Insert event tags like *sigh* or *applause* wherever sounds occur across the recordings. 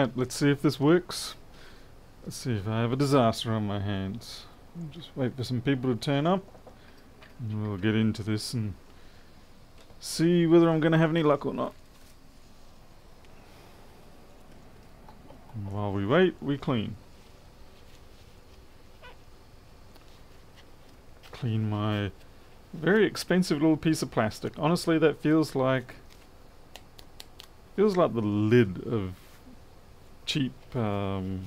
Alright, let's see if this works. Let's see if I have a disaster on my hands. Just wait for some people to turn up. And we'll get into this and see whether I'm going to have any luck or not. And while we wait, we clean. Clean my very expensive little piece of plastic. Honestly, that feels like feels like the lid of cheap um,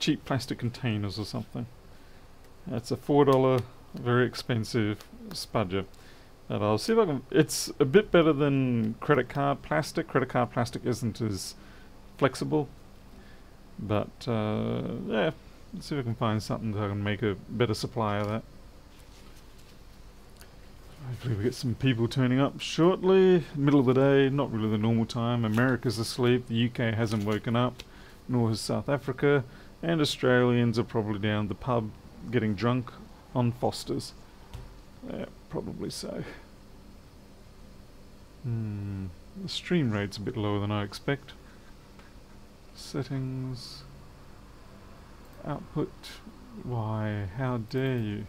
cheap plastic containers or something. That's a four dollar, very expensive spudger. And I'll see if I can. It's a bit better than credit card plastic. Credit card plastic isn't as flexible, but uh, yeah. Let's see if I can find something that I can make a better supply of that. Hopefully we get some people turning up shortly. Middle of the day, not really the normal time. America's asleep, the UK hasn't woken up, nor has South Africa, and Australians are probably down the pub getting drunk on Foster's. Yeah, probably so. Hmm, the stream rate's a bit lower than I expect. Settings, output, why, how dare you.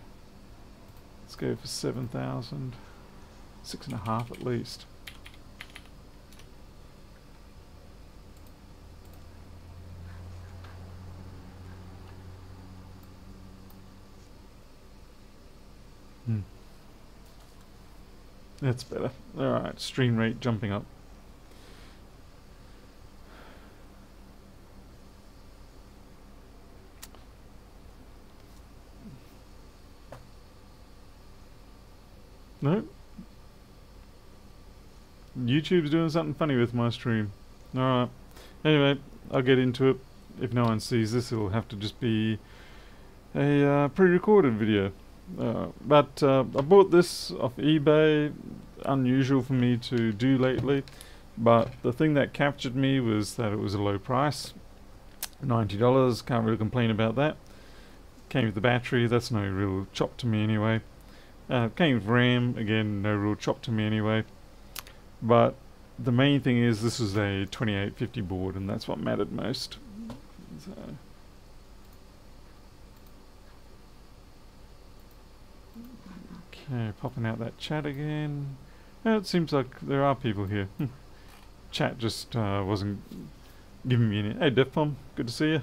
Let's go for 7,000, six and a half at least. Hmm. That's better. Alright, stream rate jumping up. No? YouTube's doing something funny with my stream. Alright. Anyway, I'll get into it. If no one sees this, it'll have to just be a uh, pre-recorded video. Uh, but uh, I bought this off eBay, unusual for me to do lately, but the thing that captured me was that it was a low price, $90, can't really complain about that. Came with the battery, that's no real chop to me anyway. Uh, came with RAM, again no real chop to me anyway. But the main thing is this is a 2850 board and that's what mattered most. So. Okay, popping out that chat again. Yeah, it seems like there are people here. Hmm. chat just uh, wasn't giving me any. Hey, Defpom, good to see you.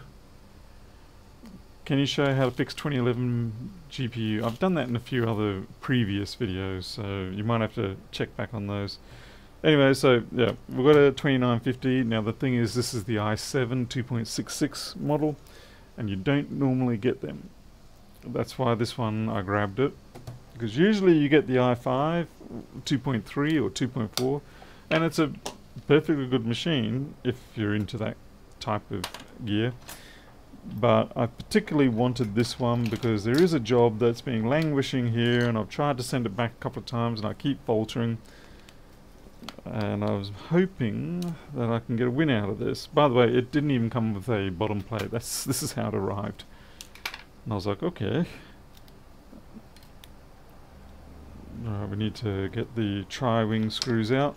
Can you show how to fix 2011 GPU? I've done that in a few other previous videos, so you might have to check back on those. Anyway, so yeah, we've got a 2950. Now the thing is, this is the i7 2.66 model, and you don't normally get them. That's why this one I grabbed it because usually you get the i5 2.3 or 2.4 and it's a perfectly good machine if you're into that type of gear but I particularly wanted this one because there is a job that's been languishing here and I've tried to send it back a couple of times and I keep faltering and I was hoping that I can get a win out of this. By the way, it didn't even come with a bottom plate. That's *laughs* This is how it arrived. And I was like, okay, We need to get the tri-wing screws out.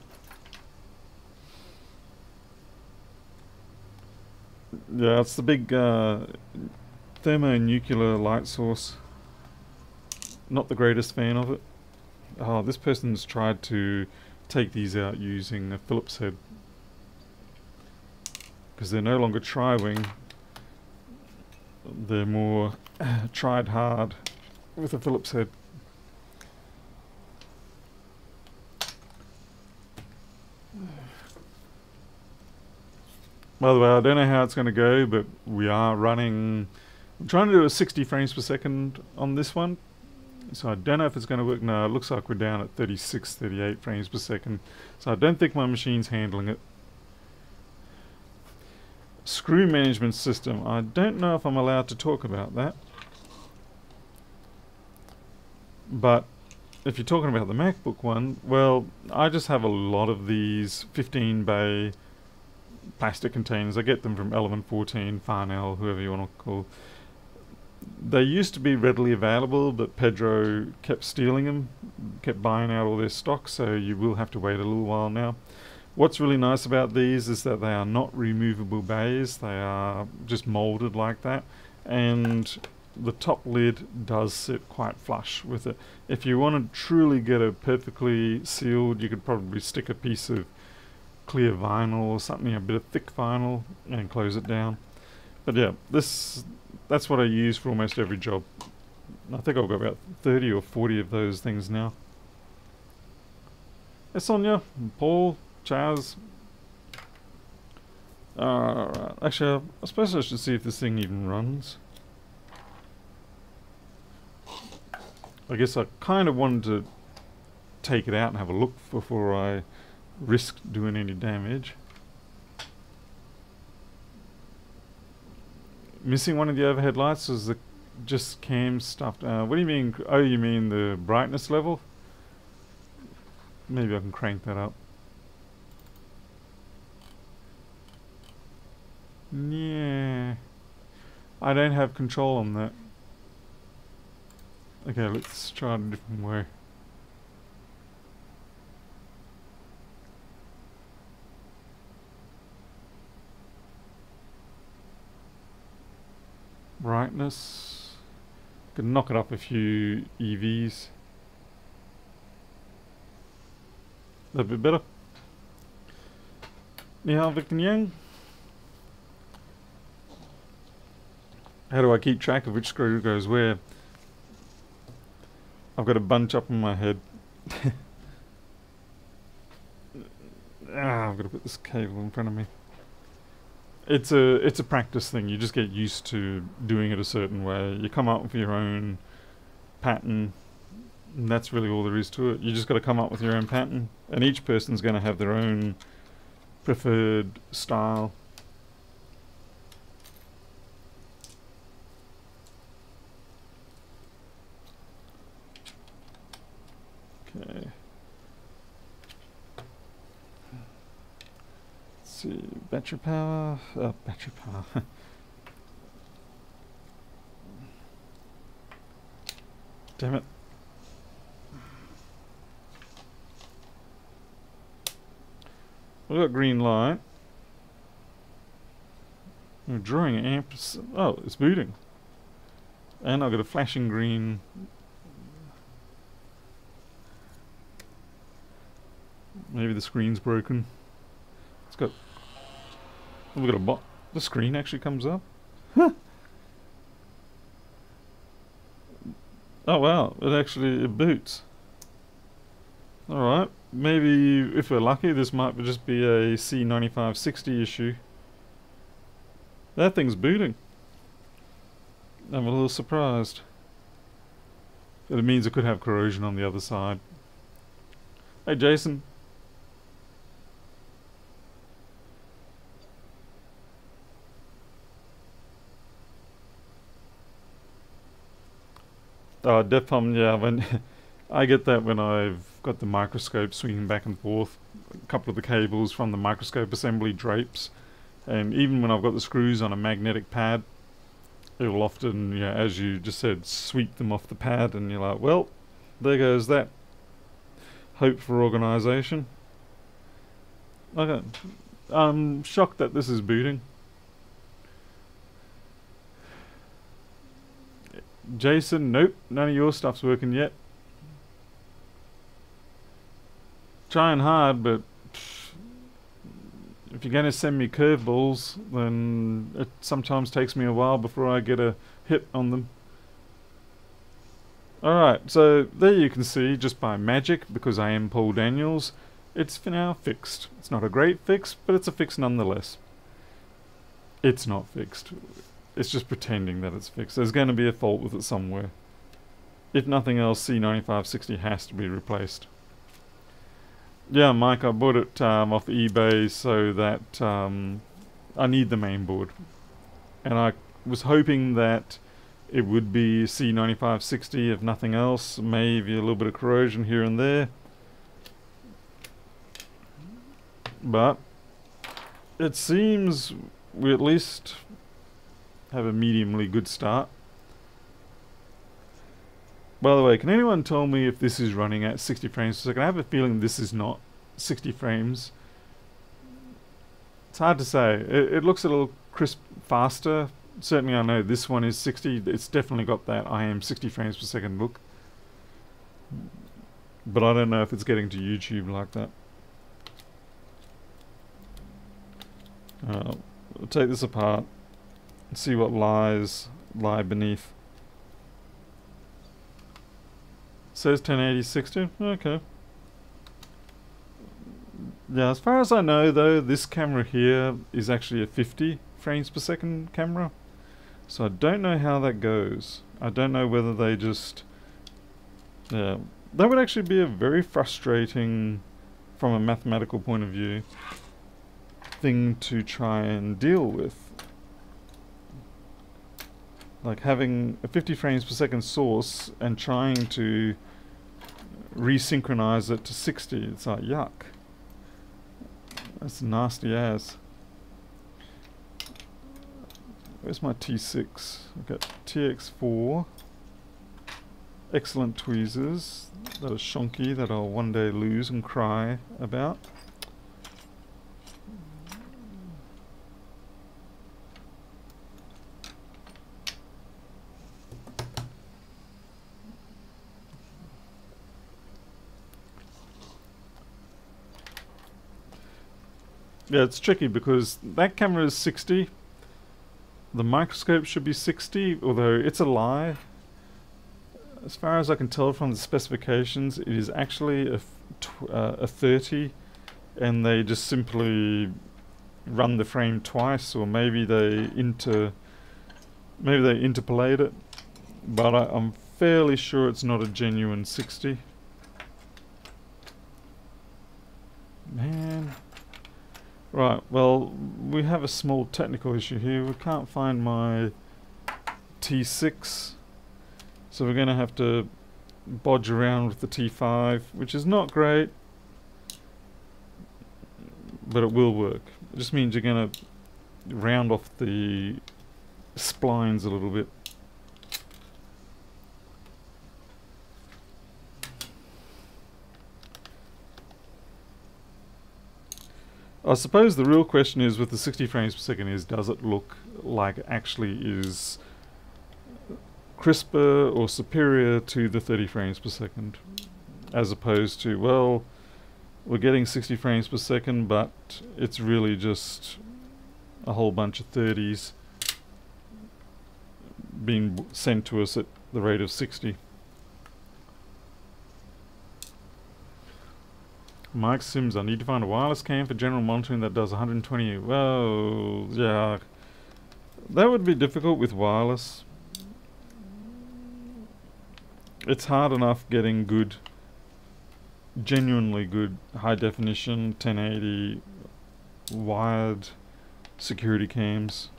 Yeah, it's the big uh, thermonuclear light source. Not the greatest fan of it. Oh, this person's tried to take these out using a Phillips head. Because they're no longer tri-wing. They're more *coughs* tried hard with a Phillips head. By the way, I don't know how it's going to go, but we are running... I'm trying to do a 60 frames per second on this one. So I don't know if it's going to work. No, it looks like we're down at 36, 38 frames per second. So I don't think my machine's handling it. Screw management system. I don't know if I'm allowed to talk about that. But if you're talking about the MacBook one, well, I just have a lot of these 15 bay plastic containers. I get them from Element 14, Farnell, whoever you want to call. They used to be readily available, but Pedro kept stealing them, kept buying out all their stock, so you will have to wait a little while now. What's really nice about these is that they are not removable bays. They are just molded like that. And the top lid does sit quite flush with it. If you want to truly get it perfectly sealed, you could probably stick a piece of clear vinyl or something, a bit of thick vinyl, and close it down. But yeah, this that's what I use for almost every job. I think I've got about 30 or 40 of those things now. Hey Sonia, Paul, Chaz. Alright, actually I suppose I should see if this thing even runs. I guess I kind of wanted to take it out and have a look before I risked doing any damage. Missing one of the overhead lights was the just cam stuff. Uh, what do you mean? Oh, you mean the brightness level? Maybe I can crank that up. Yeah. I don't have control on that. Okay, let's try it a different way. Brightness. Could knock it up a few EVs. A bit better. Yeah, Victor Young. How do I keep track of which screw goes where? I've got a bunch up in my head. *laughs* ah, I've got to put this cable in front of me. It's a it's a practice thing. You just get used to doing it a certain way. You come up with your own pattern. And that's really all there is to it. You just got to come up with your own pattern, and each person's going to have their own preferred style. Okay. Let's see, battery power, uh, battery power. *laughs* Damn it. We've got green light. We're drawing amps. Oh, it's booting. And I've got a flashing green Maybe the screen's broken. It's got... We've got a bot. The screen actually comes up. Huh. Oh wow, it actually it boots. Alright, maybe if we're lucky this might just be a C9560 issue. That thing's booting. I'm a little surprised. But it means it could have corrosion on the other side. Hey Jason, Uh, DEFCON, yeah, when *laughs* I get that when I've got the microscope swinging back and forth, a couple of the cables from the microscope assembly drapes, and even when I've got the screws on a magnetic pad, it will often, yeah, as you just said, sweep them off the pad, and you're like, well, there goes that hope for organisation. Okay, I'm shocked that this is booting. Jason, nope, none of your stuff's working yet. Trying hard, but if you're going to send me curveballs, then it sometimes takes me a while before I get a hit on them. Alright, so there you can see, just by magic, because I am Paul Daniels, it's for now fixed. It's not a great fix, but it's a fix nonetheless. It's not fixed. It's just pretending that it's fixed. There's going to be a fault with it somewhere. If nothing else, C9560 has to be replaced. Yeah, Mike, I bought it um, off eBay so that um, I need the main board. And I was hoping that it would be C9560 if nothing else. Maybe a little bit of corrosion here and there. But it seems we at least have a mediumly good start. By the way, can anyone tell me if this is running at 60 frames per second? I have a feeling this is not 60 frames It's hard to say. It, it looks a little crisp faster. Certainly I know this one is 60. It's definitely got that I am 60 frames per second look. But I don't know if it's getting to YouTube like that. Uh, will take this apart and see what lies lie beneath. Says 1080 60. Okay. Yeah, as far as I know though, this camera here is actually a 50 frames per second camera. So I don't know how that goes. I don't know whether they just... Yeah, that would actually be a very frustrating, from a mathematical point of view, thing to try and deal with. Like having a 50 frames per second source and trying to resynchronize it to 60. It's like, yuck. That's nasty as. Where's my T6? I've got TX4. Excellent tweezers that are shonky that I'll one day lose and cry about. Yeah, it's tricky because that camera is 60. The microscope should be 60, although it's a lie. As far as I can tell from the specifications, it is actually a, uh, a 30, and they just simply run the frame twice, or maybe they inter, maybe they interpolate it. But I, I'm fairly sure it's not a genuine 60. Man. Right, well, we have a small technical issue here. We can't find my T6. So we're going to have to bodge around with the T5, which is not great. But it will work. It just means you're going to round off the splines a little bit. I suppose the real question is with the 60 frames per second is does it look like it actually is crisper or superior to the 30 frames per second as opposed to well we're getting 60 frames per second but it's really just a whole bunch of 30s being sent to us at the rate of 60. Mike Sims, I need to find a wireless cam for general monitoring that does 120. Well, yeah. That would be difficult with wireless. It's hard enough getting good, genuinely good high definition 1080 wired security cams.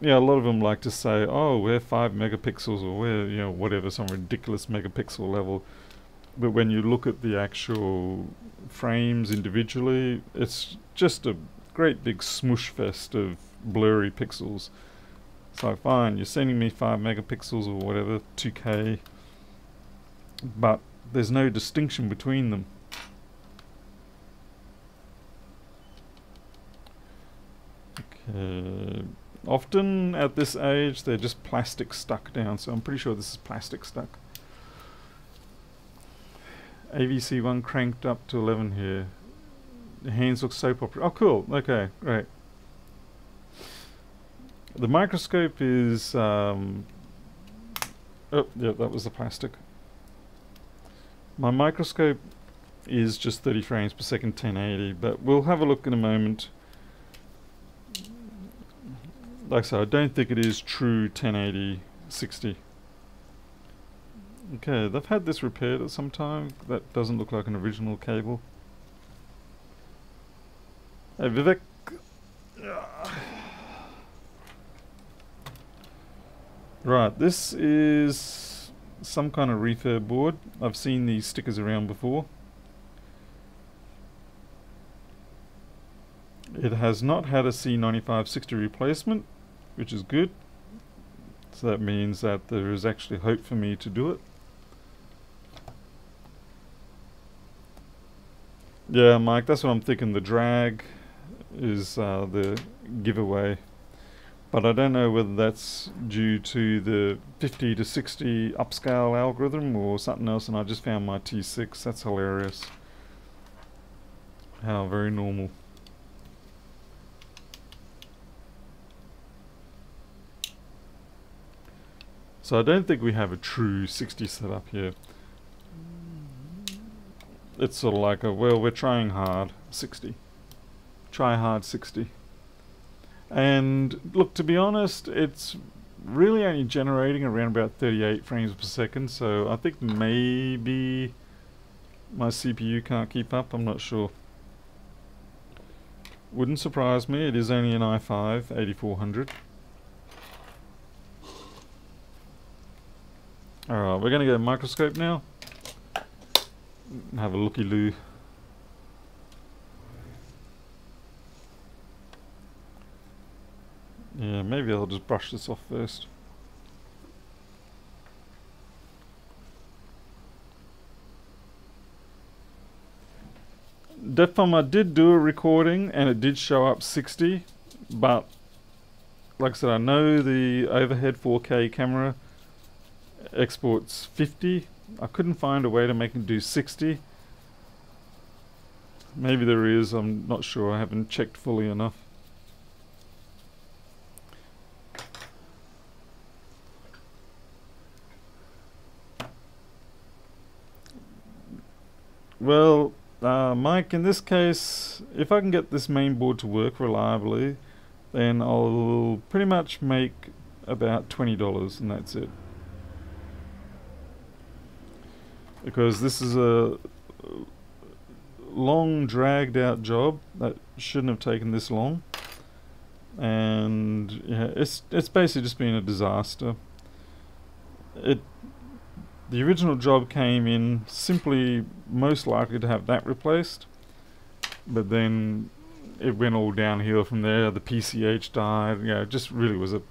Yeah, a lot of them like to say, oh, we're 5 megapixels or we're, you know, whatever, some ridiculous megapixel level but when you look at the actual frames individually, it's just a great big smush fest of blurry pixels. So fine, you're sending me 5 megapixels or whatever, 2K, but there's no distinction between them. Okay. Often at this age they're just plastic stuck down, so I'm pretty sure this is plastic stuck. AVC1 cranked up to 11 here. The hands look so popular. Oh, cool. Okay, great. The microscope is... Um, oh, yeah, that was the plastic. My microscope is just 30 frames per second 1080, but we'll have a look in a moment. Like I said, I don't think it is true 1080 60. Okay, they've had this repaired at some time. That doesn't look like an original cable. Hey Vivek. Right, this is some kind of refurb board. I've seen these stickers around before. It has not had a C9560 replacement, which is good. So that means that there is actually hope for me to do it. Yeah, Mike, that's what I'm thinking. The drag is uh, the giveaway. But I don't know whether that's due to the 50 to 60 upscale algorithm or something else, and I just found my T6. That's hilarious. How very normal. So I don't think we have a true 60 setup here. It's sort of like a, well, we're trying hard, 60. Try hard 60. And look, to be honest, it's really only generating around about 38 frames per second, so I think maybe my CPU can't keep up, I'm not sure. Wouldn't surprise me, it is only an i5 8400. Alright, we're gonna go microscope now. Have a looky loo. Yeah, maybe I'll just brush this off first. Defpom, I did do a recording and it did show up 60, but like I said, I know the overhead 4K camera exports 50. I couldn't find a way to make it do 60. Maybe there is, I'm not sure, I haven't checked fully enough. Well, uh, Mike, in this case, if I can get this main board to work reliably, then I'll pretty much make about $20 and that's it. Because this is a long dragged out job that shouldn't have taken this long. And yeah, it's it's basically just been a disaster. It the original job came in simply most likely to have that replaced, but then it went all downhill from there. The PCH died. Yeah, it just really was a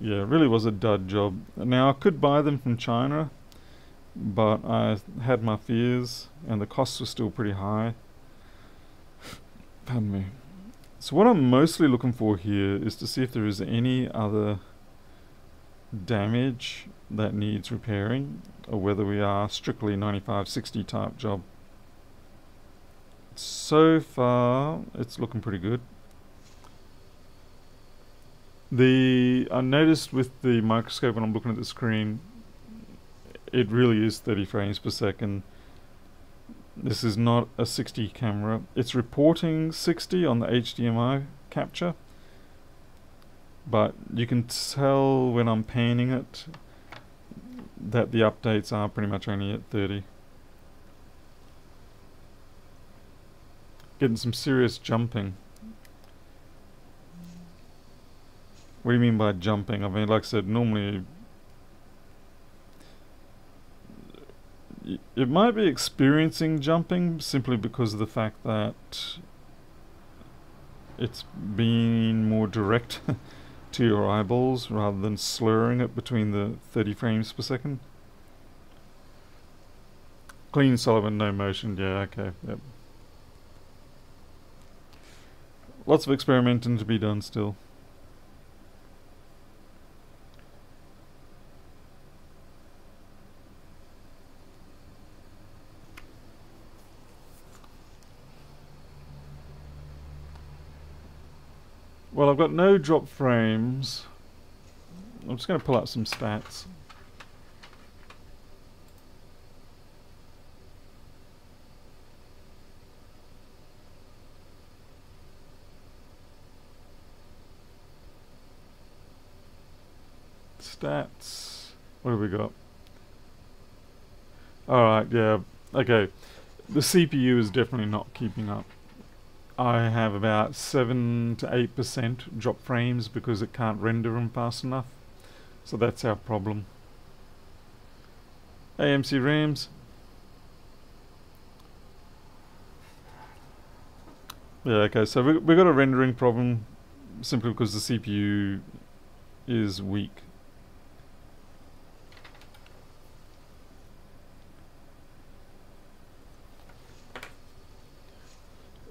yeah, really was a dud job. Now I could buy them from China, but I had my fears, and the costs were still pretty high. *laughs* Pardon me. So what I'm mostly looking for here is to see if there is any other damage that needs repairing or whether we are strictly 9560 type job. So far it's looking pretty good. The I noticed with the microscope when I'm looking at the screen it really is 30 frames per second. This is not a 60 camera. It's reporting 60 on the HDMI capture but you can tell when I'm panning it that the updates are pretty much only at 30. Getting some serious jumping. What do you mean by jumping? I mean, like I said, normally it might be experiencing jumping simply because of the fact that it's being more direct *laughs* to your eyeballs rather than slurring it between the 30 frames per second. Clean Sullivan, no motion, yeah, okay, yep. Lots of experimenting to be done still. Well, I've got no drop frames. I'm just going to pull out some stats. Stats. What have we got? Alright, yeah. Okay. The CPU is definitely not keeping up. I have about 7 to 8% drop frames because it can't render them fast enough. So that's our problem. AMC RAMs. Yeah, okay, so we, we got a rendering problem simply because the CPU is weak.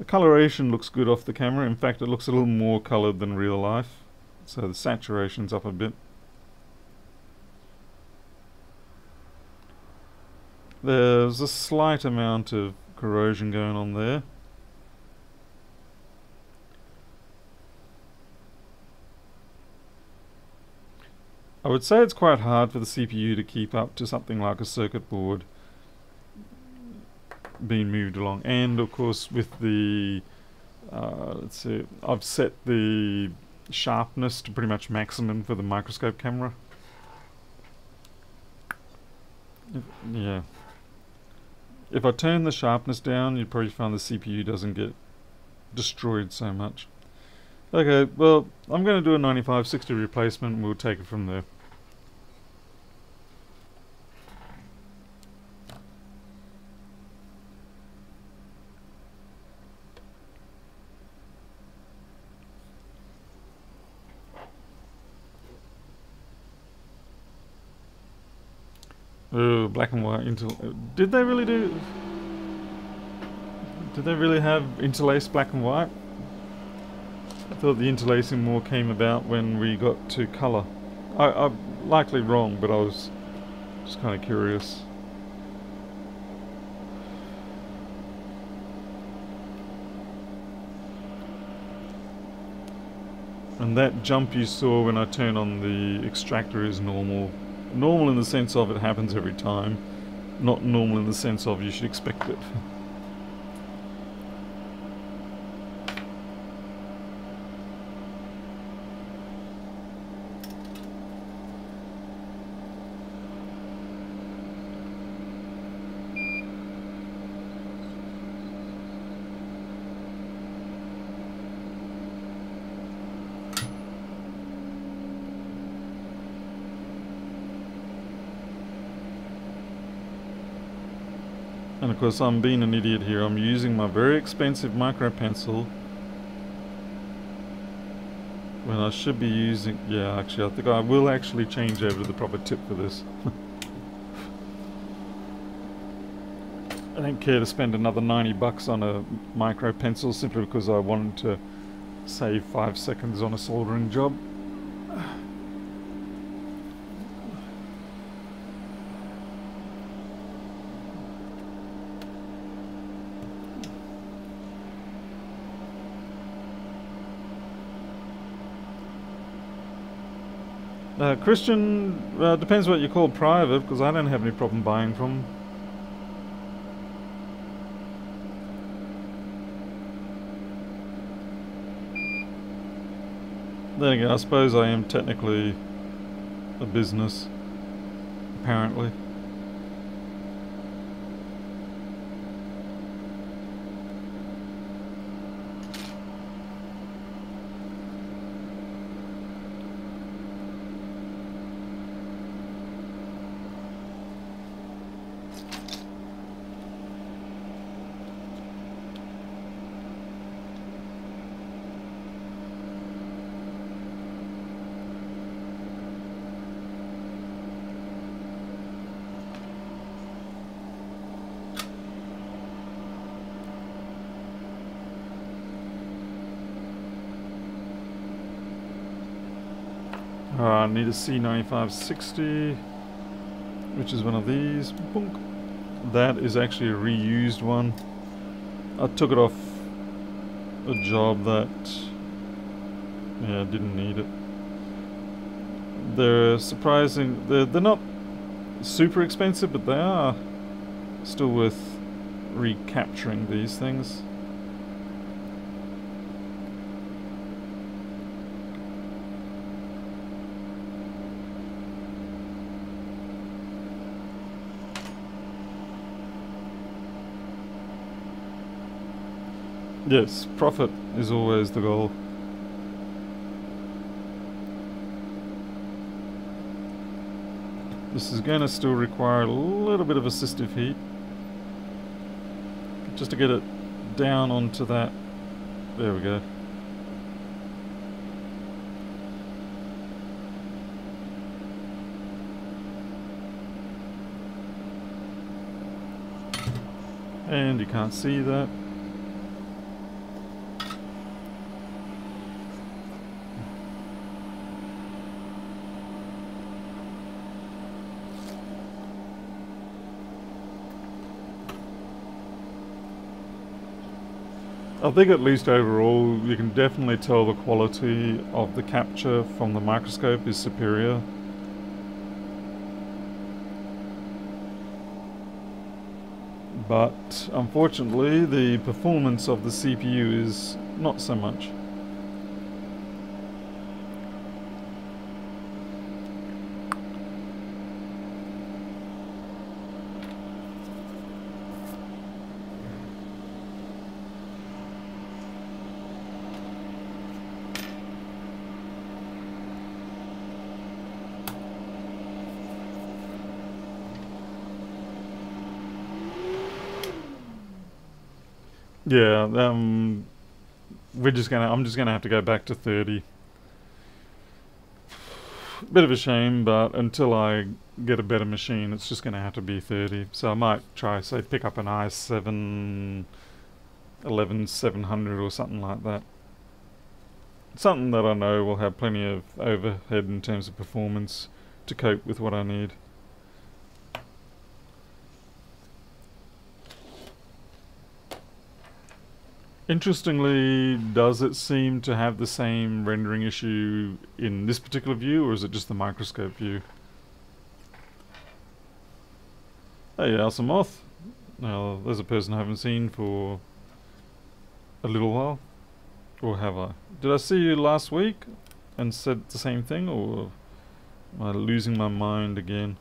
Coloration looks good off the camera. In fact, it looks a little more coloured than real life. So the saturation's up a bit. There's a slight amount of corrosion going on there. I would say it's quite hard for the CPU to keep up to something like a circuit board being moved along. And of course with the, uh, let's see, I've set the sharpness to pretty much maximum for the microscope camera. If, yeah. If I turn the sharpness down, you'd probably find the CPU doesn't get destroyed so much. Okay, well, I'm going to do a 9560 replacement and we'll take it from there. Oh, black and white intel. Did they really do? Did they really have interlaced black and white? I thought the interlacing more came about when we got to colour. I, I'm likely wrong, but I was just kind of curious. And that jump you saw when I turned on the extractor is normal normal in the sense of it happens every time, not normal in the sense of you should expect it. Course I'm being an idiot here. I'm using my very expensive micro pencil when I should be using... Yeah, actually I think I will actually change over to the proper tip for this. *laughs* I don't care to spend another 90 bucks on a micro pencil simply because I wanted to save 5 seconds on a soldering job. Uh, Christian, uh, depends what you call private, because I don't have any problem buying from. Then again, I suppose I am technically a business, apparently. Uh, I a C9560, which is one of these. That is actually a reused one. I took it off a job that, yeah, didn't need it. They're surprising. They're, they're not super expensive, but they are still worth recapturing these things. Yes, profit is always the goal. This is going to still require a little bit of assistive heat. Just to get it down onto that. There we go. And you can't see that. I think at least overall you can definitely tell the quality of the capture from the microscope is superior. But unfortunately the performance of the CPU is not so much. Yeah, um, we're just gonna. I'm just gonna have to go back to thirty. Bit of a shame, but until I get a better machine, it's just gonna have to be thirty. So I might try, say, pick up an i7 11700 or something like that. Something that I know will have plenty of overhead in terms of performance to cope with what I need. Interestingly, does it seem to have the same rendering issue in this particular view, or is it just the microscope view? Hey, Alsamoth. Now, there's a person I haven't seen for a little while. Or have I? Did I see you last week and said the same thing, or am I losing my mind again?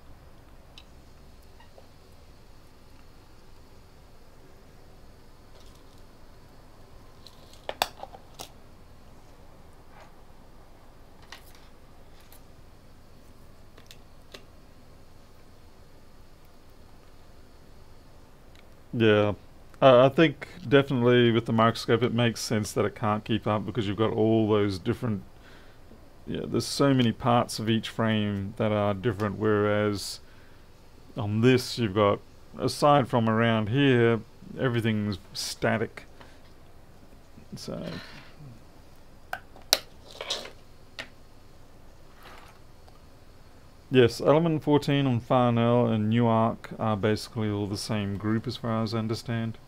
Yeah. Uh, I think definitely with the microscope it makes sense that it can't keep up because you've got all those different yeah, there's so many parts of each frame that are different whereas on this you've got aside from around here everything's static so Yes, Element 14 on Farnell and Newark are basically all the same group as far as I understand.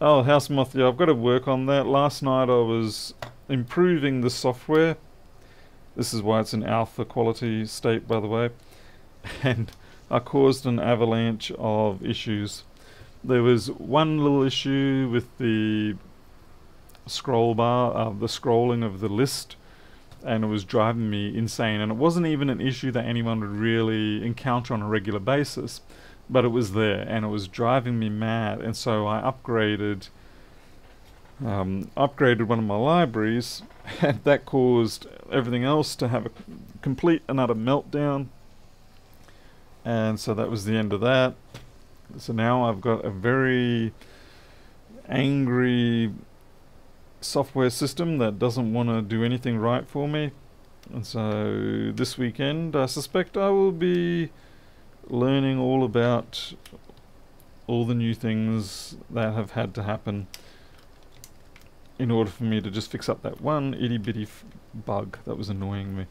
Oh, House Moth, yeah, I've got to work on that. Last night I was improving the software. This is why it's an alpha quality state, by the way. *laughs* And I caused an avalanche of issues. There was one little issue with the scroll bar, uh, the scrolling of the list, and it was driving me insane. And it wasn't even an issue that anyone would really encounter on a regular basis, but it was there, and it was driving me mad. And so I upgraded, um, upgraded one of my libraries, *laughs* and that caused everything else to have a complete another meltdown. And so that was the end of that. So now I've got a very angry software system that doesn't want to do anything right for me. And so this weekend, I suspect I will be learning all about all the new things that have had to happen in order for me to just fix up that one itty bitty bug that was annoying me.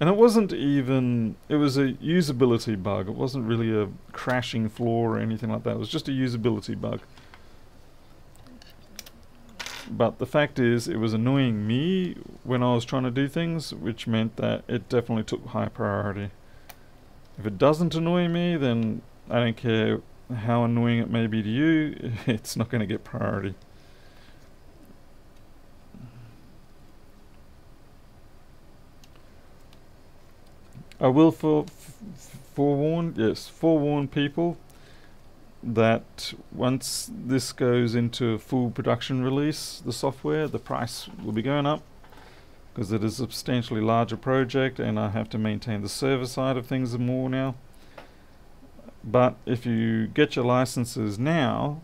And it wasn't even, it was a usability bug. It wasn't really a crashing flaw or anything like that. It was just a usability bug. But the fact is, it was annoying me when I was trying to do things, which meant that it definitely took high priority. If it doesn't annoy me, then I don't care how annoying it may be to you, *laughs* it's not going to get priority. I will for forewarn, yes, forewarn people that once this goes into full production release, the software, the price will be going up because it is a substantially larger project and I have to maintain the server side of things more now. But if you get your licenses now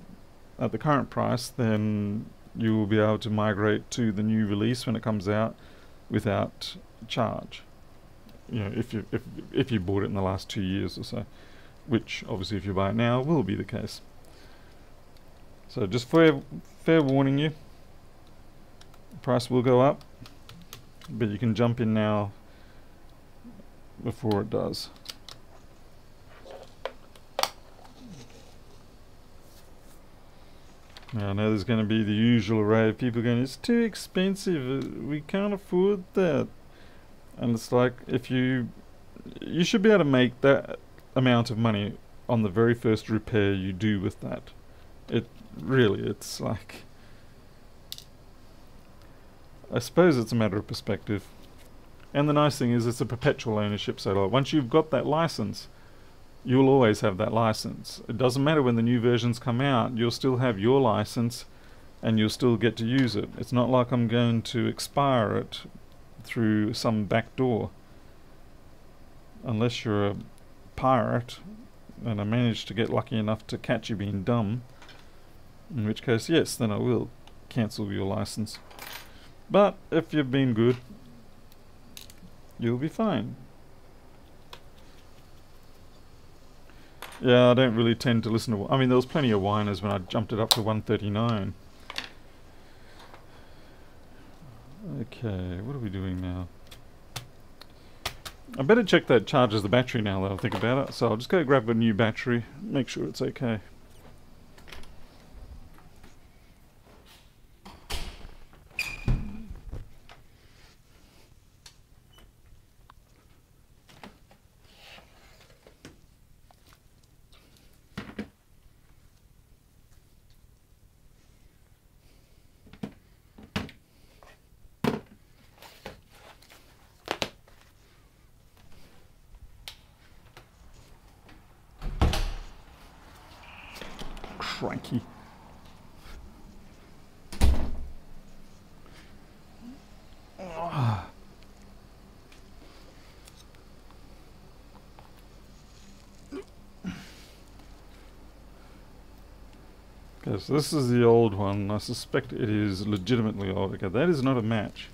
at the current price, then you will be able to migrate to the new release when it comes out without charge. You know, if you if if you bought it in the last two years or so which obviously if you buy it now will be the case. So just fair, fair warning you, price will go up, but you can jump in now before it does. Now I know there's going to be the usual array of people going, it's too expensive, uh, we can't afford that. And it's like, if you, you should be able to make that amount of money on the very first repair you do with that. It really, it's like, I suppose it's a matter of perspective. And the nice thing is it's a perpetual ownership, so like once you've got that license, you'll always have that license. It doesn't matter when the new versions come out, you'll still have your license and you'll still get to use it. It's not like I'm going to expire it through some back door. Unless you're a pirate and I manage to get lucky enough to catch you being dumb. In which case, yes, then I will cancel your license. But if you've been good, you'll be fine. Yeah, I don't really tend to listen to... I mean, there was plenty of whiners when I jumped it up to 139. Okay, what are we doing now? I better check that charges the battery now that I think about it. So I'll just go grab a new battery, make sure it's okay. cranky. Okay, so this is the old one. I suspect it is legitimately old. Okay, that is not a match.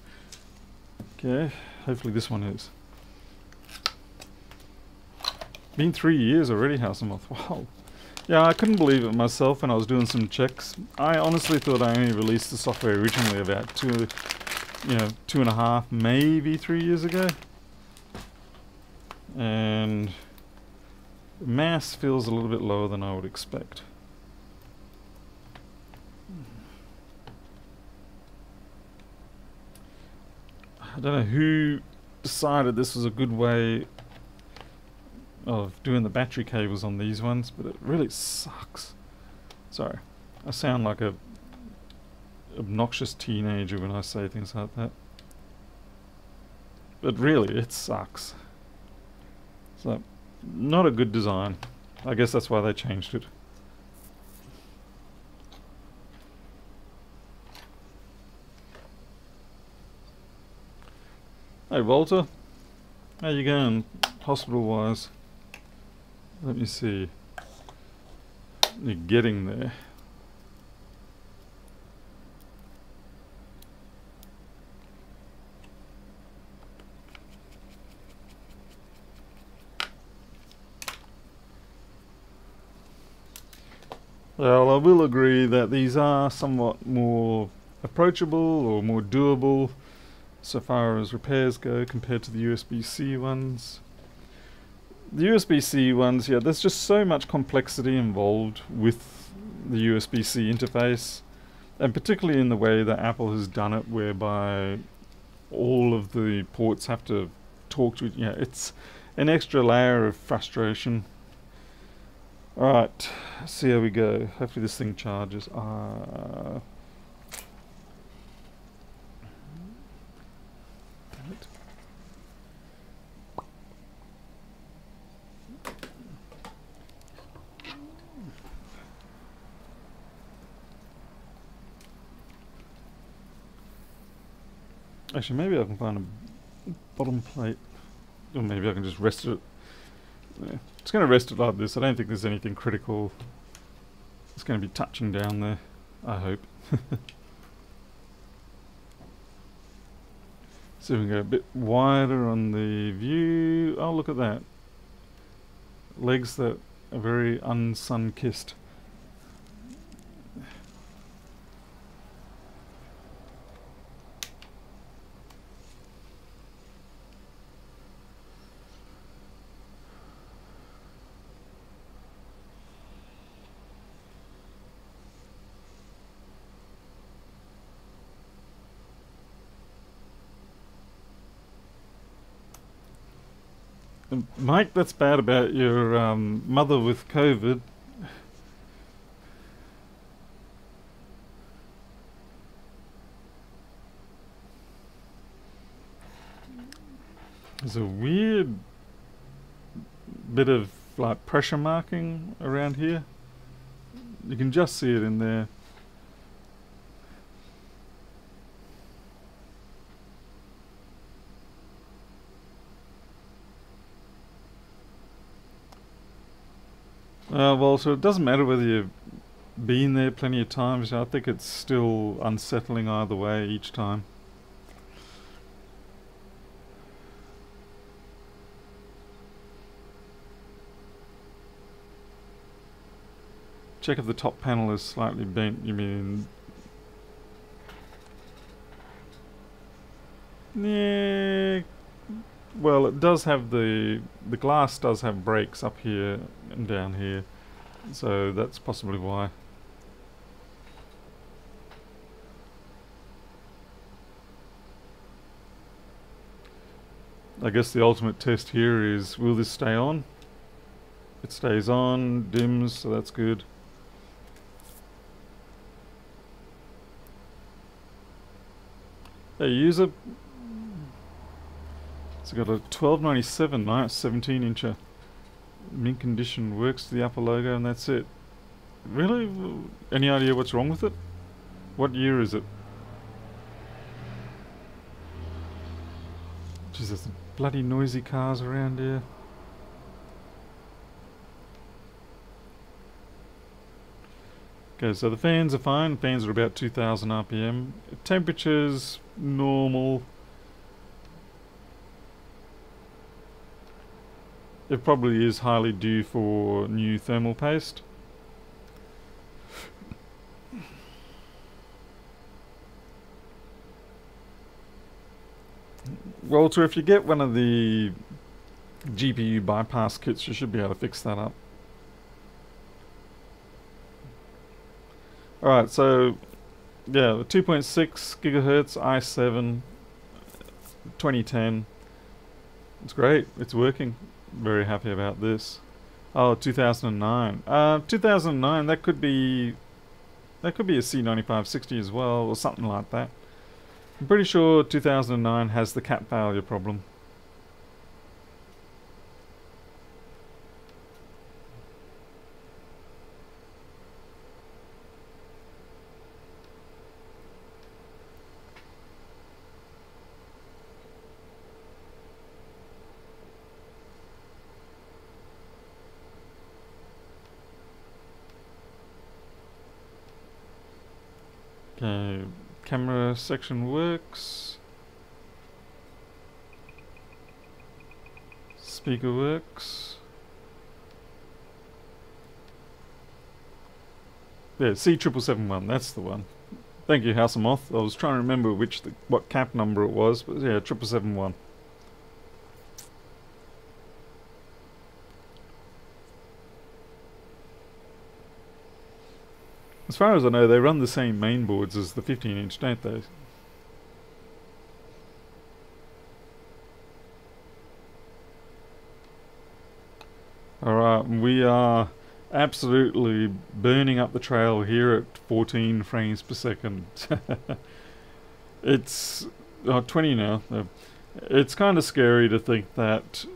Okay, hopefully this one is. Been three years already, Housemoth. *laughs* Wow. Yeah, I couldn't believe it myself when I was doing some checks. I honestly thought I only released the software originally about two, you know, two and a half, maybe three years ago. And mass feels a little bit lower than I would expect. I don't know who decided this was a good way of doing the battery cables on these ones, but it really sucks. Sorry, I sound like a obnoxious teenager when I say things like that. But really, it sucks. So, not a good design. I guess that's why they changed it. Hey Walter, how you going hospital-wise? Let me see. You're getting there. Well, I will agree that these are somewhat more approachable or more doable so far as repairs go compared to the USB-C ones the USB-C ones, yeah, there's just so much complexity involved with the USB-C interface, and particularly in the way that Apple has done it, whereby all of the ports have to talk to it. Yeah, it's an extra layer of frustration. Alright, see how we go. Hopefully this thing charges. Uh, Actually, maybe I can find a bottom plate. Or maybe I can just rest it. Yeah. It's going to rest it like this. I don't think there's anything critical. It's going to be touching down there. I hope. *laughs* If we can go a bit wider on the view. Oh, look at that. Legs that are very unsun-kissed. Mike, that's bad about your um, mother with COVID. There's a weird bit of like pressure marking around here. You can just see it in there. Uh, well, so it doesn't matter whether you've been there plenty of times. I think it's still unsettling either way each time. Check if the top panel is slightly bent. You mean... Yeah, well, it does have the the glass does have breaks up here and down here, so that's possibly why. I guess the ultimate test here is will this stay on? It stays on, dims, so that's good. Hey user, it's got a 1297 nice 17 incher mint condition works to the Apple logo and that's it. Really? Any idea what's wrong with it? What year is it? Jesus, bloody noisy cars around here. Okay, so the fans are fine. Fans are about 2000 RPM. Temperatures normal. It probably is highly due for new thermal paste. Walter, if you get one of the GPU bypass kits, you should be able to fix that up. Alright, so yeah, the 2.6 gigahertz i7 2010. It's great. It's working very happy about this. Oh, 2009. Uh, 2009, that could be... That could be a C9560 as well, or something like that. I'm pretty sure 2009 has the cap failure problem. Okay, camera section works. Speaker works. Yeah, C7771, that's the one. Thank you, House of Moth. I was trying to remember which the, what cap number it was, but yeah, 7771. As far as I know, they run the same main boards as the 15 inch, don't they? Alright, we are absolutely burning up the trail here at 14 frames per second. *laughs* it's oh, 20 now. It's kind of scary to think that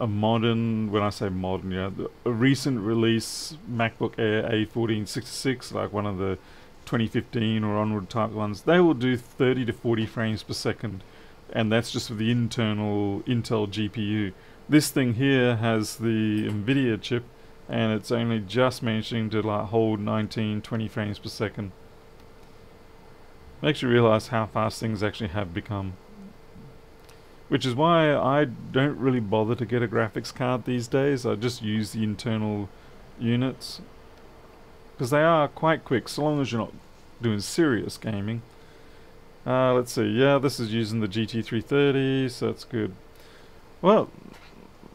a modern, when I say modern, yeah, a recent release MacBook Air A1466, like one of the 2015 or onward type ones, they will do 30 to 40 frames per second, and that's just for the internal Intel GPU. This thing here has the NVIDIA chip, and it's only just managing to like hold 19, 20 frames per second. Makes you realize how fast things actually have become. Which is why I don't really bother to get a graphics card these days. I just use the internal units. Because they are quite quick, so long as you're not doing serious gaming. Uh, let's see, yeah, this is using the GT330, so that's good. Well,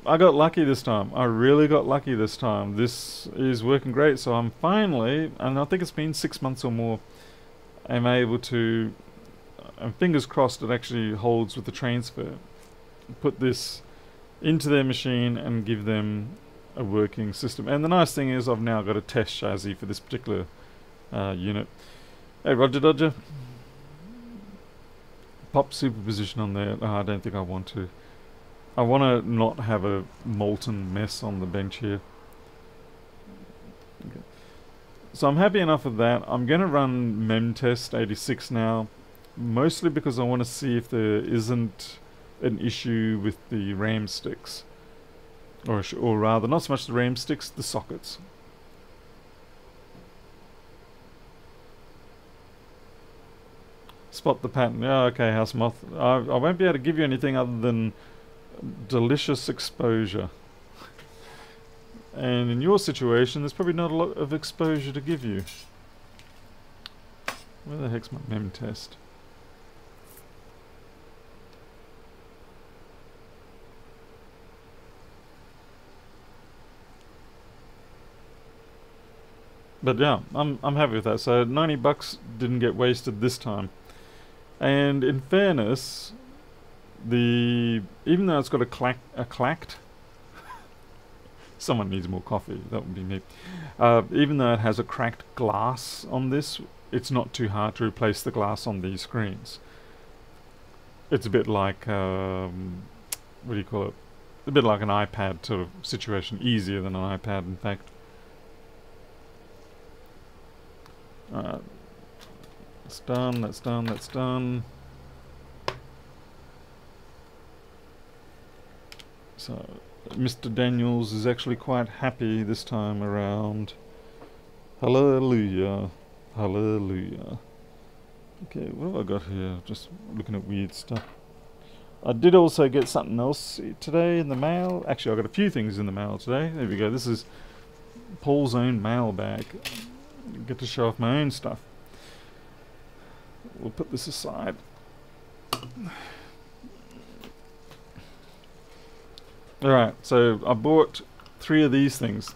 I got lucky this time. I really got lucky this time. This is working great, so I'm finally, and I think it's been six months or more, I'm able to and fingers crossed it actually holds with the transfer. Put this into their machine and give them a working system. And the nice thing is I've now got a test chassis for this particular uh, unit. Hey Roger Dodger. Pop superposition on there. Oh, I don't think I want to. I want to not have a molten mess on the bench here. Okay. So I'm happy enough with that. I'm going to run memtest 86 now, mostly because I want to see if there isn't an issue with the RAM sticks. Or, or rather, not so much the RAM sticks, the sockets. Spot the pattern. Yeah, okay, House Moth. I, I won't be able to give you anything other than delicious exposure. And in your situation, there's probably not a lot of exposure to give you. Where the heck's my mem test? But yeah, I'm I'm happy with that. So 90 bucks didn't get wasted this time. And in fairness, the even though it's got a clack a clacked *laughs* someone needs more coffee. That would be me. Uh, even though it has a cracked glass on this it's not too hard to replace the glass on these screens. It's a bit like um, what do you call it? A bit like an iPad sort of situation. Easier than an iPad in fact that's done that's done that's done So Mr. Daniels is actually quite happy this time around. Hallelujah. Hallelujah. Okay, what have I got here? Just looking at weird stuff. I did also get something else today in the mail. Actually, I got a few things in the mail today. There we go. This is Paul's own mail bag. Get to show off my own stuff. We'll put this aside. Alright, so I bought three of these things.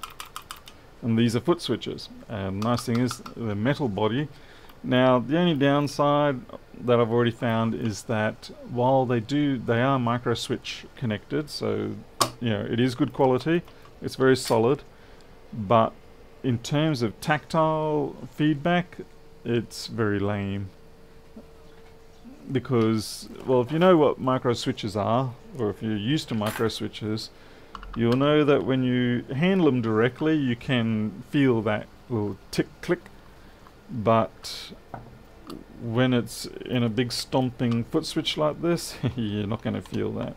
And these are foot switches. And nice thing is, the metal body. Now, the only downside that I've already found is that while they do, they are micro switch connected, so, you know, it is good quality. It's very solid. But in terms of tactile feedback, it's very lame because, well, if you know what micro switches are, or if you're used to micro switches, you'll know that when you handle them directly, you can feel that little tick click, but when it's in a big stomping foot switch like this, *laughs* you're not going to feel that.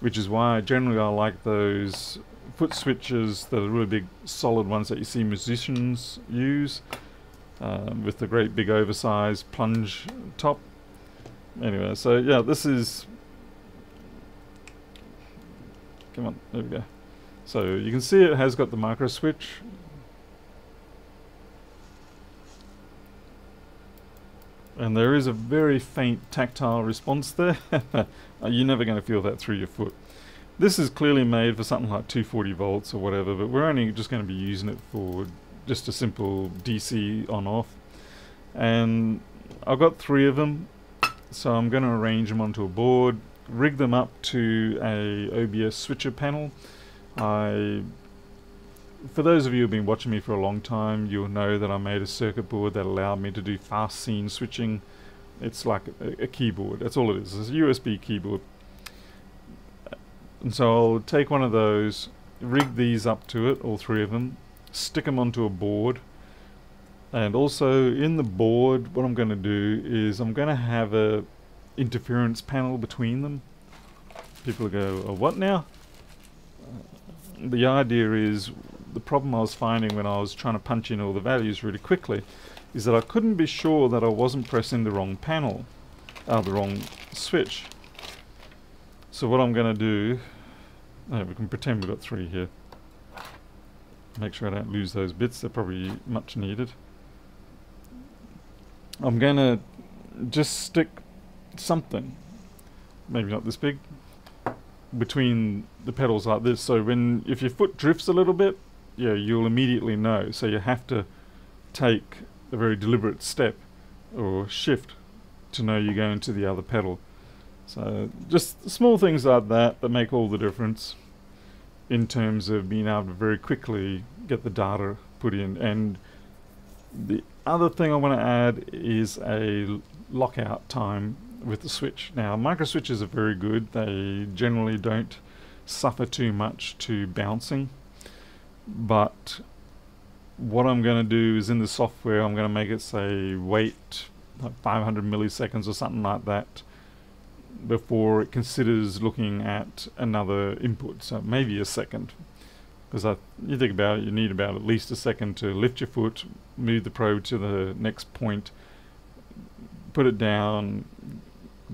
Which is why generally I like those foot switches that are really big solid ones that you see musicians use uh, with the great big oversized plunge top Anyway, so yeah, this is... Come on, there we go. So you can see it has got the micro switch. And there is a very faint tactile response there. *laughs* You're never going to feel that through your foot. This is clearly made for something like 240 volts or whatever, but we're only just going to be using it for just a simple DC on-off. And I've got three of them. So I'm going to arrange them onto a board, rig them up to a OBS switcher panel. I, for those of you who've been watching me for a long time, you'll know that I made a circuit board that allowed me to do fast scene switching. It's like a, a keyboard. That's all it is. It's a USB keyboard. And so I'll take one of those, rig these up to it, all three of them, stick them onto a board, and also in the board, what I'm going to do is I'm going to have a interference panel between them. People go, oh, what now? The idea is, the problem I was finding when I was trying to punch in all the values really quickly, is that I couldn't be sure that I wasn't pressing the wrong panel, uh, the wrong switch. So what I'm going to do, oh, we can pretend we've got three here. Make sure I don't lose those bits, they're probably much needed. I'm gonna just stick something, maybe not this big, between the pedals like this. So when if your foot drifts a little bit, yeah, you'll immediately know. So you have to take a very deliberate step or shift to know you're going to the other pedal. So just small things like that that make all the difference in terms of being able to very quickly get the data put in. And the other thing I want to add is a lockout time with the switch. Now micro switches are very good. They generally don't suffer too much to bouncing. But what I'm going to do is in the software I'm going to make it say wait like 500 milliseconds or something like that before it considers looking at another input so maybe a second because you think about it you need about at least a second to lift your foot move the probe to the next point put it down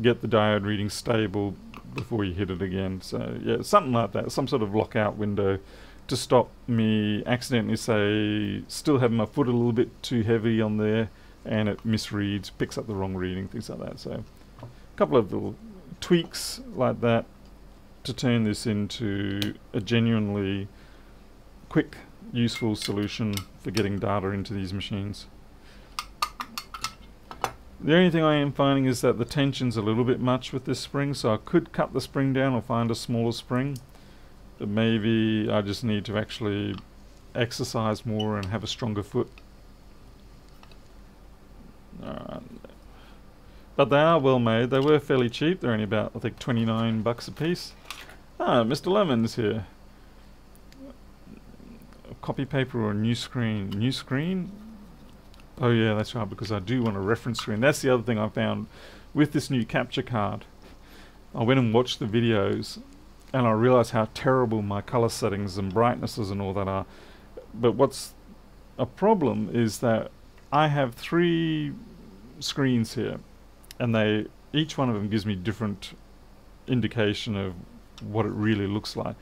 get the diode reading stable before you hit it again so yeah something like that some sort of lockout window to stop me accidentally say still having my foot a little bit too heavy on there and it misreads, picks up the wrong reading, things like that. So couple of little tweaks like that to turn this into a genuinely quick, useful solution for getting data into these machines. The only thing I am finding is that the tension's a little bit much with this spring, so I could cut the spring down or find a smaller spring that maybe I just need to actually exercise more and have a stronger foot. But they are well made. They were fairly cheap. They're only about, I think, 29 bucks a piece. Ah, Mr. Lemon's here. Copy paper or new screen? New screen? Oh yeah, that's right, because I do want a reference screen. That's the other thing I found with this new capture card. I went and watched the videos and I realized how terrible my color settings and brightnesses and all that are. But what's a problem is that I have three screens here, and they each one of them gives me different indication of what it really looks like.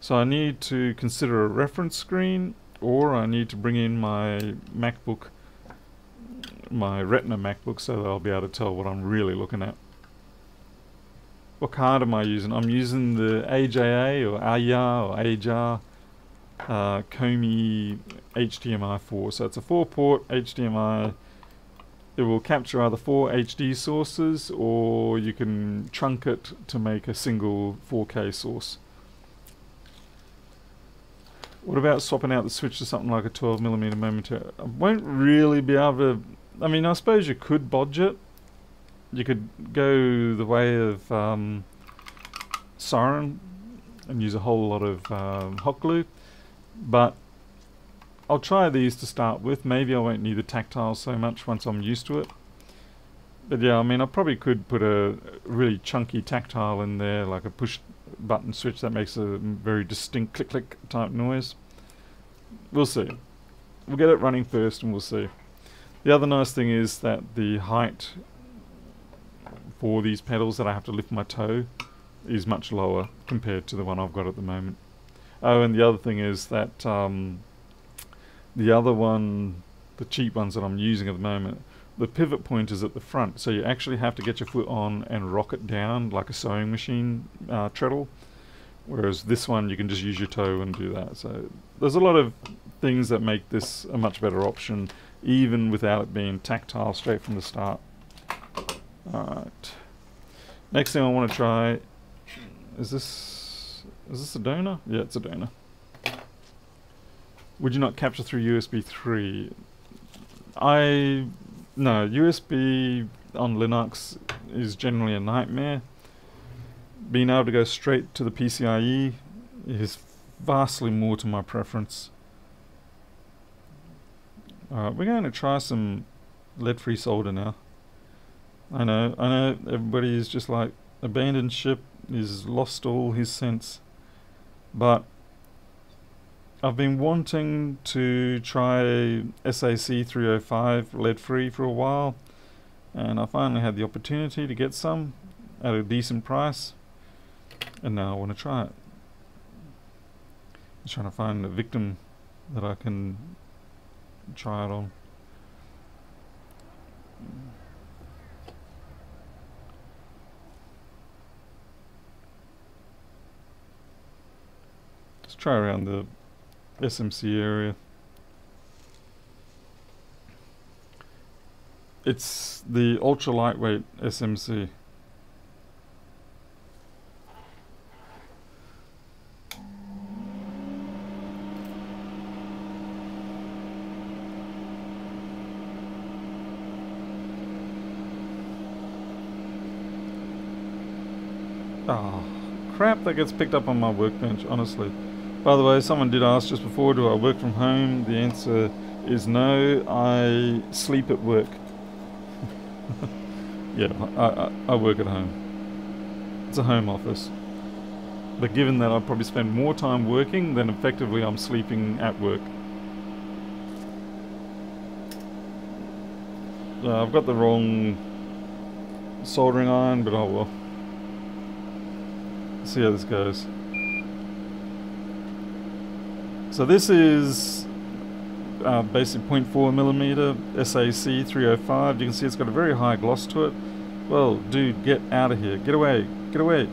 So I need to consider a reference screen, or I need to bring in my MacBook, my Retina MacBook, so that I'll be able to tell what I'm really looking at. What card am I using? I'm using the AJA or AYA or AJA uh, Kona HDMI 4. So it's a 4 port HDMI. It will capture either four HD sources or you can trunk it to make a single 4K source. What about swapping out the switch to something like a 12mm momentary? I won't really be able to... I mean, I suppose you could bodge it, you could go the way of um, Siren and use a whole lot of um, hot glue, but I'll try these to start with. Maybe I won't need the tactile so much once I'm used to it. But yeah, I mean, I probably could put a really chunky tactile in there, like a push button switch that makes a very distinct click click type noise. We'll see. We'll get it running first and we'll see. The other nice thing is that the height for these pedals that I have to lift my toe is much lower compared to the one I've got at the moment. Oh, and the other thing is that um, the other one, the cheap ones that I'm using at the moment, the pivot point is at the front, so you actually have to get your foot on and rock it down like a sewing machine uh, treadle. Whereas this one, you can just use your toe and do that. So there's a lot of things that make this a much better option, even without it being tactile straight from the start. Alright. Next thing I want to try is this is this a donor? Yeah, it's a donor. Would you not capture through USB 3? I no, USB on Linux is generally a nightmare. Being able to go straight to the PCIe is vastly more to my preference. Alright, we're going to try some lead-free solder now. I know, I know everybody is just like, abandoned ship, is lost all his sense. But I've been wanting to try SAC 305 lead free for a while, and I finally had the opportunity to get some at a decent price, and now I want to try it. I'm trying to find a victim that I can try it on. Let's try around the SMC area. It's the ultra lightweight SMC. Oh, ah, crap that gets picked up on my workbench, honestly. By the way, someone did ask just before, do I work from home? The answer is no, I sleep at work. *laughs* yeah, I, I, I work at home. It's a home office. But given that I probably spend more time working, then effectively I'm sleeping at work. Uh, I've got the wrong soldering iron, but oh well. See how this goes. So this is uh, basic 0.4 millimeter SAC 305. You can see it's got a very high gloss to it. Well, dude, get out of here. Get away. Get away.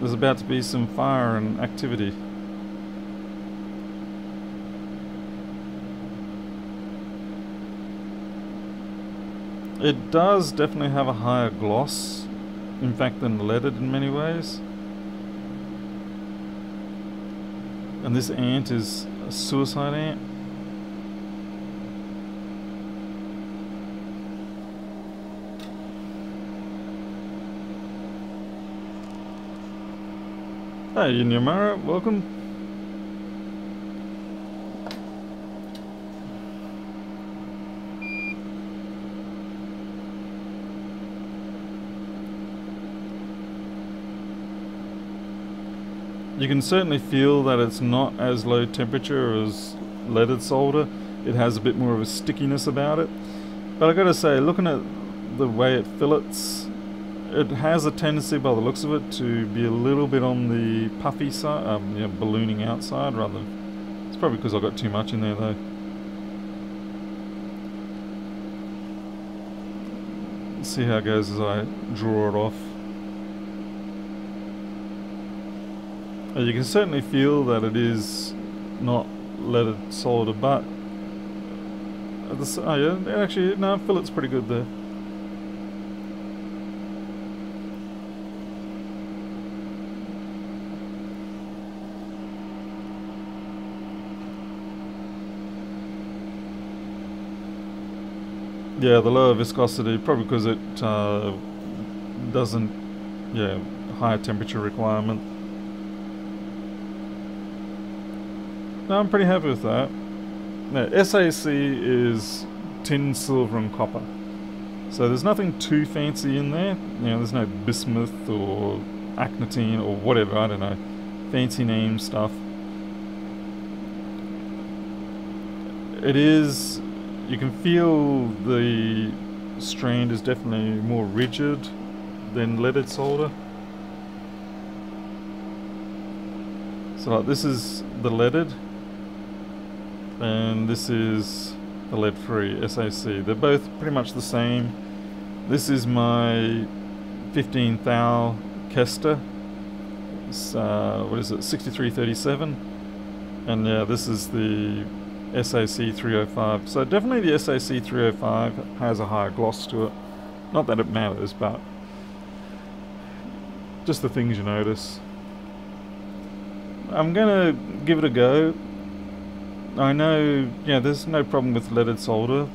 There's about to be some fire and activity. It does definitely have a higher gloss, in fact, than leaded in many ways. And this ant is a suicide ant. Hey, Yamara, welcome. You can certainly feel that it's not as low temperature as leaded solder. It has a bit more of a stickiness about it. But I gotta say, looking at the way it fillets, it has a tendency by the looks of it to be a little bit on the puffy side, um, ballooning outside rather It's probably because I've got too much in there though. See how it goes as I draw it off. Uh, you can certainly feel that it is not leaded solder, but the, oh yeah, actually no, fillet's pretty good there. Yeah, the lower viscosity, probably because it uh, doesn't, yeah, higher temperature requirement. No, I'm pretty happy with that. Now, SAC is tin, silver and copper. So there's nothing too fancy in there. You know, there's no bismuth or aconitine or whatever, I don't know. Fancy name stuff. It is, you can feel the strand is definitely more rigid than leaded solder. So like this is the leaded and this is the lead free SAC. They're both pretty much the same. This is my 15 thou Kester. Uh, what is it, 6337. And yeah, this is the SAC 305. So definitely the SAC 305 has a higher gloss to it. Not that it matters, but just the things you notice. I'm gonna give it a go. I know, yeah, there's no problem with leaded solder.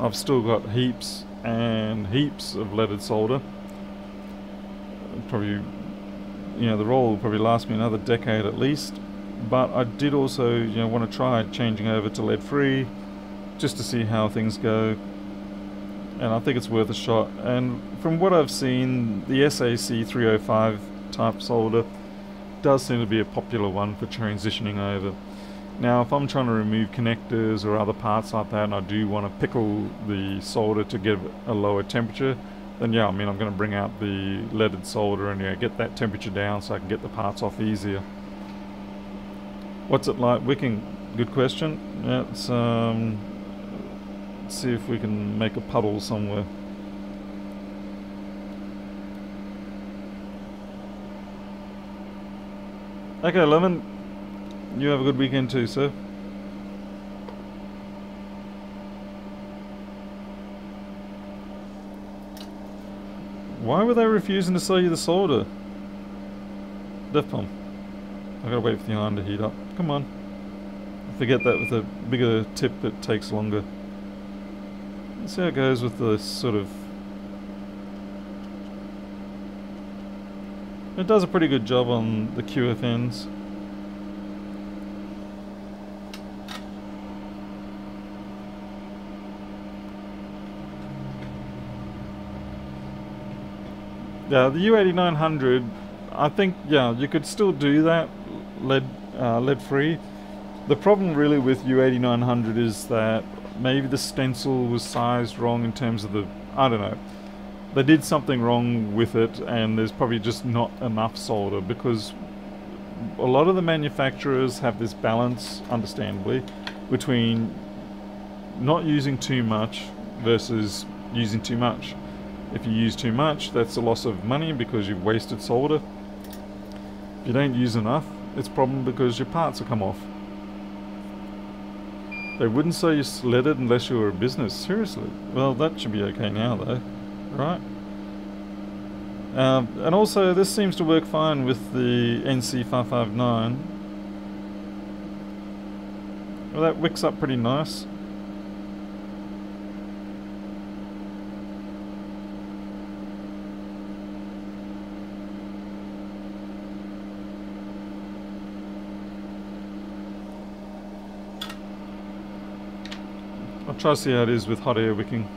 I've still got heaps and heaps of leaded solder. Probably, you know, the roll will probably last me another decade at least. But I did also, you know, want to try changing over to lead free just to see how things go. And I think it's worth a shot. And from what I've seen, the SAC 305 type solder does seem to be a popular one for transitioning over. Now if I'm trying to remove connectors or other parts like that and I do want to pickle the solder to get a lower temperature then yeah I mean I'm going to bring out the leaded solder and yeah get that temperature down so I can get the parts off easier. What's it like wicking? Good question. Um, let's see if we can make a puddle somewhere. Okay, Lemon, you have a good weekend too, sir. Why were they refusing to sell you the solder? Defpom. I gotta wait for the iron to heat up. Come on. Forget that with a bigger tip that takes longer. Let's see how it goes with the sort of It does a pretty good job on the QFNs. Yeah, the U8900, I think, yeah, you could still do that lead, uh, lead free. The problem really with U8900 is that maybe the stencil was sized wrong in terms of the, I don't know. They did something wrong with it and there's probably just not enough solder because a lot of the manufacturers have this balance, understandably, between not using too much versus using too much. If you use too much, that's a loss of money because you've wasted solder. If you don't use enough, it's a problem because your parts will come off. They wouldn't say you it unless you were a business. Seriously. Well, that should be okay now, though. Right? Um, and also, this seems to work fine with the NC559. Well, that wicks up pretty nice. Try to see how it is with hot air wicking.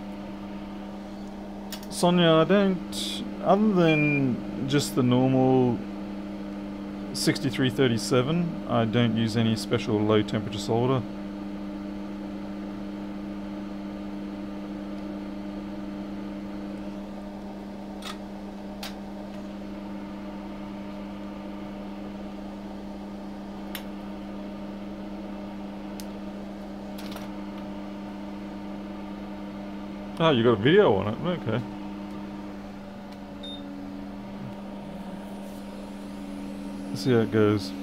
Sonia, I don't, other than just the normal 6337, I don't use any special low temperature solder. Oh, you got a video on it. Okay. Let's see how it goes.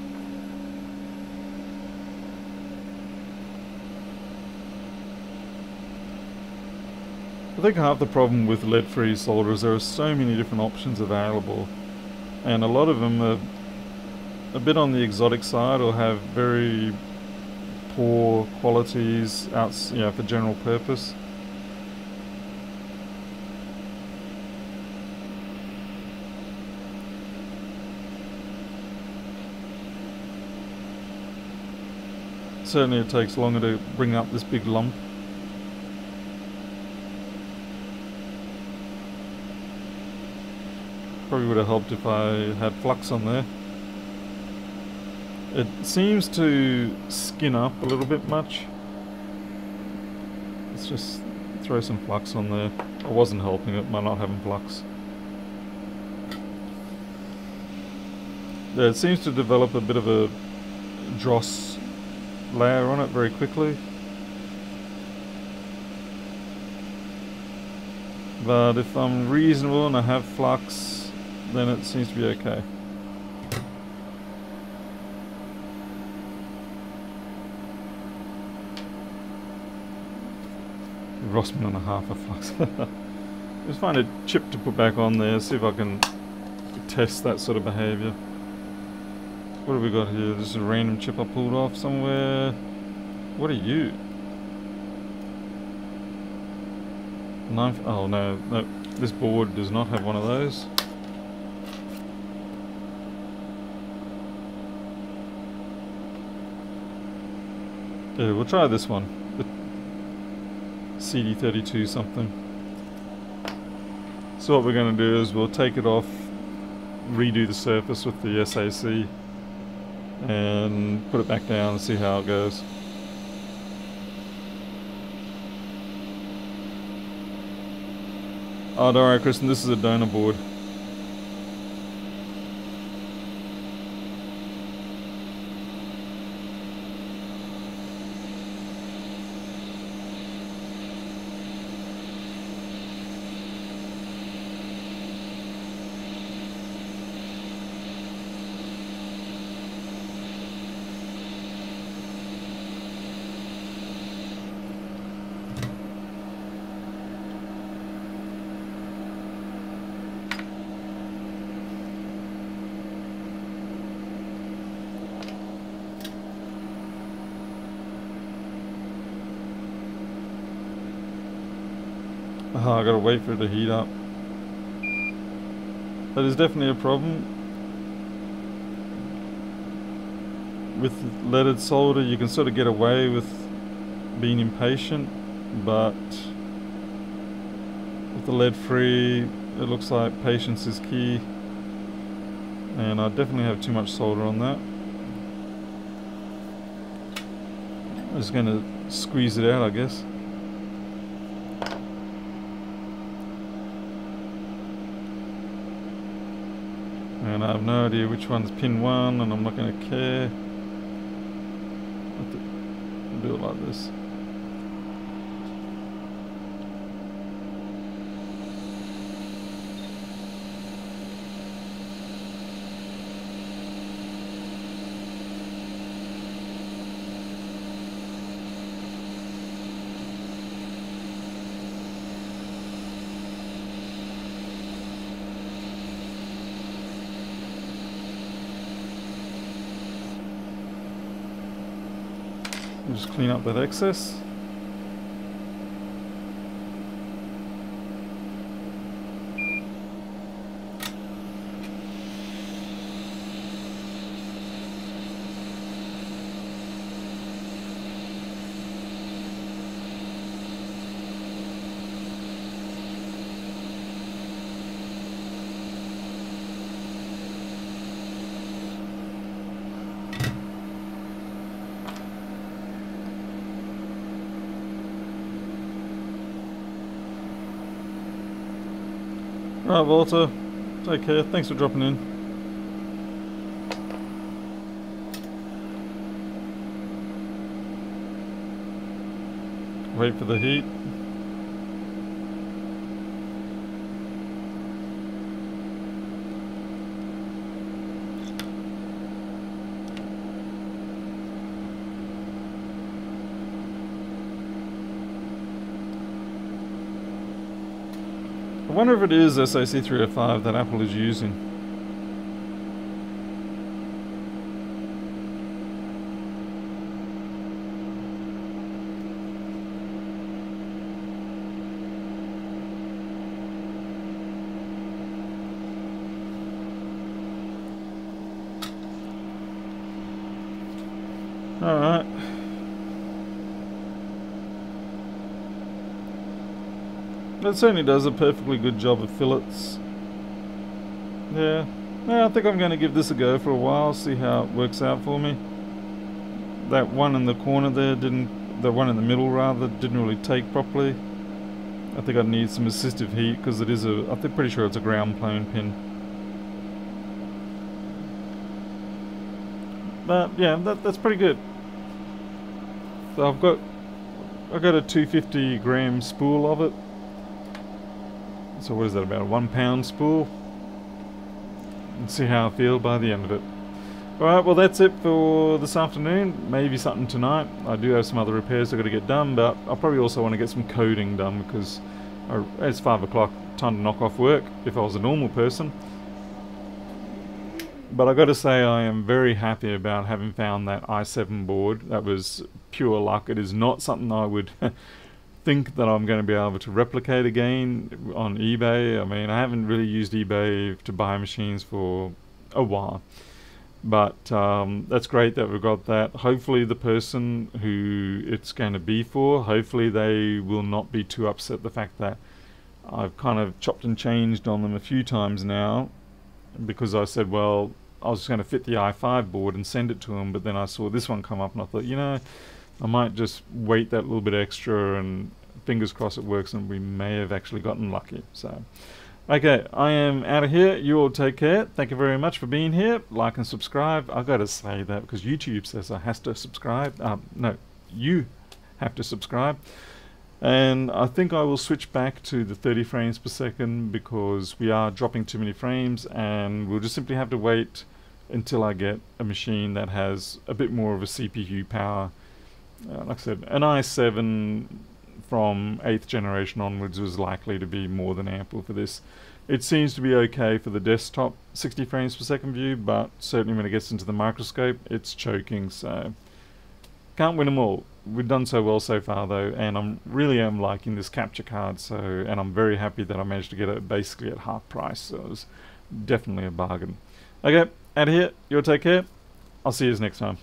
I think half the problem with lead-free solder is there are so many different options available and a lot of them are a bit on the exotic side or have very poor qualities out, you know, for general purpose. Certainly it takes longer to bring up this big lump. Probably would have helped if I had flux on there. It seems to skin up a little bit much. Let's just throw some flux on there. I wasn't helping it by not having flux. It seems to develop a bit of a dross layer on it very quickly. But if I'm reasonable and I have flux, then it seems to be okay. Rossmann and a half of flux. *laughs* Just find a chip to put back on there, see if I can test that sort of behaviour. What have we got here? This is a random chip I pulled off somewhere. What are you? Knife? Oh no, no. This board does not have one of those. Yeah, we'll try this one. The CD32 something. So what we're going to do is we'll take it off, redo the surface with the SAC and put it back down and see how it goes. Oh, don't worry, Kristen, this is a donor board. wait for it to heat up. That is definitely a problem. With leaded solder you can sort of get away with being impatient, but with the lead free it looks like patience is key and I definitely have too much solder on that. I'm just going to squeeze it out I guess. Idea which one's pin 1 and I'm not going to care. I'll do it like this. Just clean up that excess. Right, Walter. Take care. Thanks for dropping in. Wait for the heat. I wonder if it is SAC305 that Apple is using. Alright. It certainly does a perfectly good job of fillets. Yeah. yeah, I think I'm going to give this a go for a while, see how it works out for me. That one in the corner there didn't, the one in the middle rather, didn't really take properly. I think I need some assistive heat because it is a, I think pretty sure it's a ground plane pin. But yeah, that, that's pretty good. So I've got, I've got a 250 gram spool of it. So what is that, about a one pound spool? And see how I feel by the end of it. Alright, well that's it for this afternoon. Maybe something tonight. I do have some other repairs I've got to get done, but I'll probably also want to get some coding done because I, it's 5 o'clock, time to knock off work if I was a normal person. But I've got to say I am very happy about having found that i7 board. That was pure luck. It is not something I would *laughs* think that I'm going to be able to replicate again on eBay. I mean, I haven't really used eBay to buy machines for a while. But um, that's great that we've got that. Hopefully the person who it's going to be for, hopefully they will not be too upset the fact that I've kind of chopped and changed on them a few times now because I said, well, I was going to fit the i5 board and send it to them, but then I saw this one come up and I thought, you know, I might just wait that little bit extra and fingers crossed it works and we may have actually gotten lucky. So, okay, I am out of here. You all take care. Thank you very much for being here. Like and subscribe. I've got to say that because YouTube says I has to subscribe. Um, no, you have to subscribe. And I think I will switch back to the 30 frames per second because we are dropping too many frames and we'll just simply have to wait until I get a machine that has a bit more of a CPU power uh, like I said, an i7 from 8th generation onwards was likely to be more than ample for this. It seems to be okay for the desktop 60 frames per second view, but certainly when it gets into the microscope, it's choking, so can't win them all. We've done so well so far though, and I'm really am liking this capture card, so and I'm very happy that I managed to get it basically at half price, so it was definitely a bargain. Okay, out of here, you'll take care. I'll see you next time.